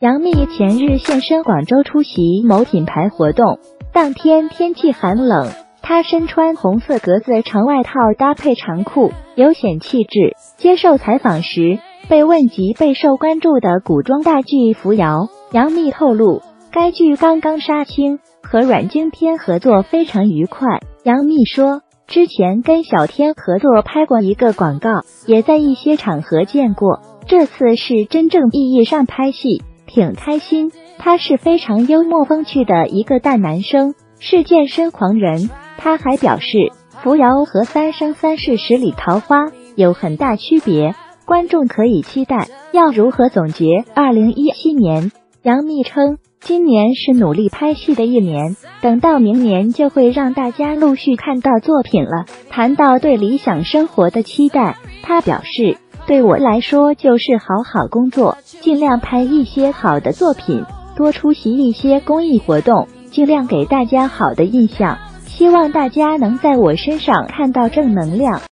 杨幂前日现身广州出席某品牌活动，当天天气寒冷，她身穿红色格子长外套搭配长裤，有显气质。接受采访时，被问及备受关注的古装大剧《扶摇》，杨幂透露，该剧刚刚杀青，和阮经天合作非常愉快。杨幂说。之前跟小天合作拍过一个广告，也在一些场合见过。这次是真正意义上拍戏，挺开心。他是非常幽默风趣的一个大男生，是健身狂人。他还表示，扶摇和《三生三世十里桃花》有很大区别，观众可以期待。要如何总结二零一七年？杨幂称。今年是努力拍戏的一年，等到明年就会让大家陆续看到作品了。谈到对理想生活的期待，他表示：“对我来说就是好好工作，尽量拍一些好的作品，多出席一些公益活动，尽量给大家好的印象。希望大家能在我身上看到正能量。”